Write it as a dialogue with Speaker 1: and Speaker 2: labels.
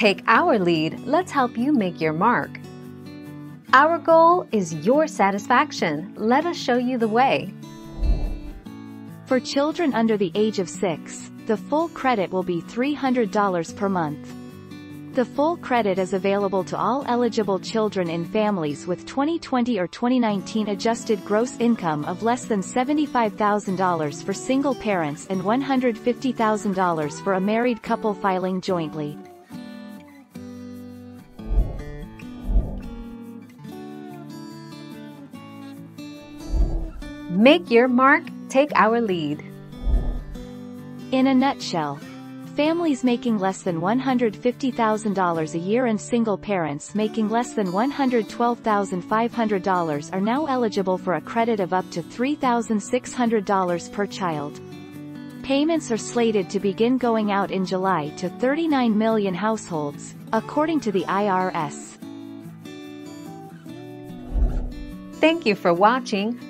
Speaker 1: Take our lead, let's help you make your mark. Our goal is your satisfaction. Let us show you the way.
Speaker 2: For children under the age of 6, the full credit will be $300 per month. The full credit is available to all eligible children in families with 2020 or 2019 adjusted gross income of less than $75,000 for single parents and $150,000 for a married couple filing jointly.
Speaker 1: Make your mark, take our lead.
Speaker 2: In a nutshell, families making less than $150,000 a year and single parents making less than $112,500 are now eligible for a credit of up to $3,600 per child. Payments are slated to begin going out in July to 39 million households, according to the IRS.
Speaker 1: Thank you for watching.